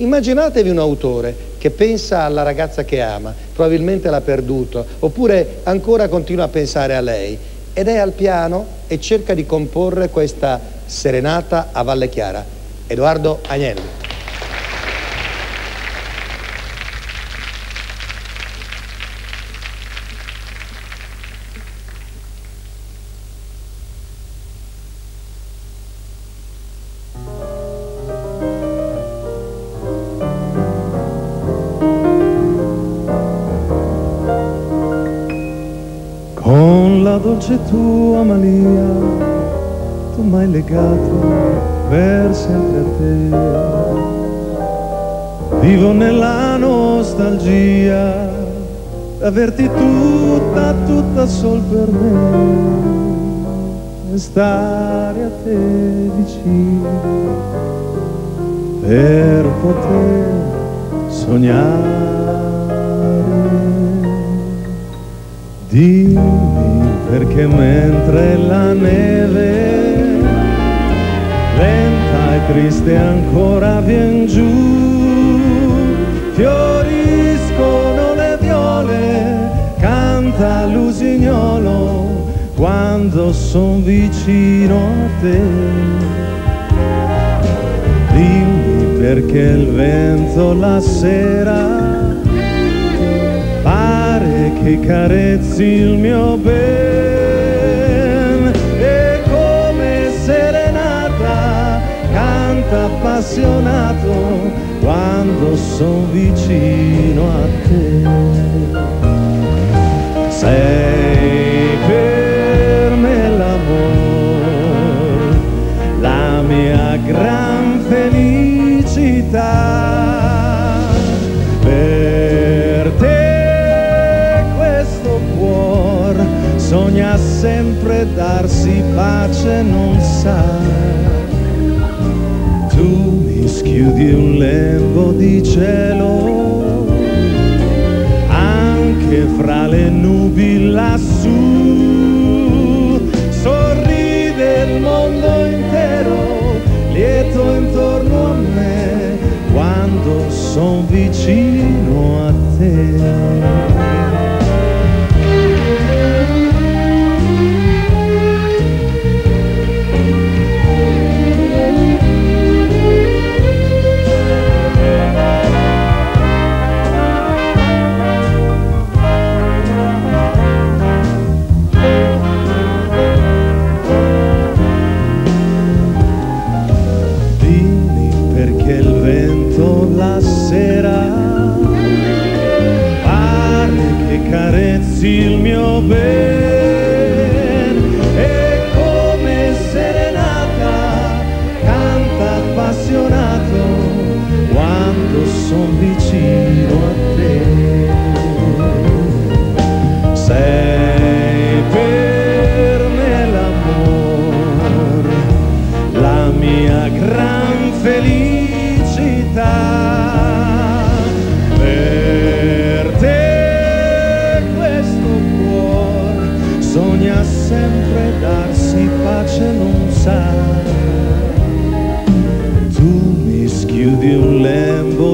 Immaginatevi un autore che pensa alla ragazza che ama, probabilmente l'ha perduto, oppure ancora continua a pensare a lei ed è al piano e cerca di comporre questa serenata a Valle Chiara. Edoardo Agnelli. Dolce tua malia tu m'hai legato per sempre a te. Vivo nella nostalgia averti tutta, tutta sol per me e stare a te vicino per poter sognare. Dimmi perché mentre la neve lenta e triste ancora vien giù, fioriscono le viole, canta l'usignolo quando son vicino a te. Dimmi perché il vento la sera che carezzi il mio ben. E come serenata canta appassionato quando son vicino a te. Sei Tu mi schiudi un lembo di cielo, anche fra le nubi lassù. Sorride il mondo intero, lieto intorno a me, quando son vicino a te. Quando son vicino a te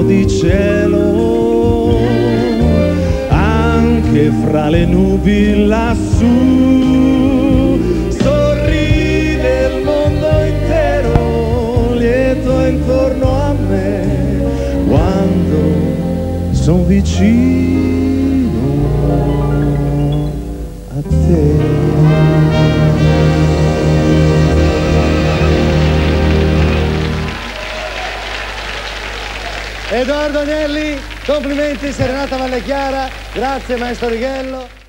di cielo anche fra le nubi lassù sorride il mondo intero lieto intorno a me quando son vicino Edoardo Agnelli, complimenti, Serenata Valle Chiara, grazie maestro Righello.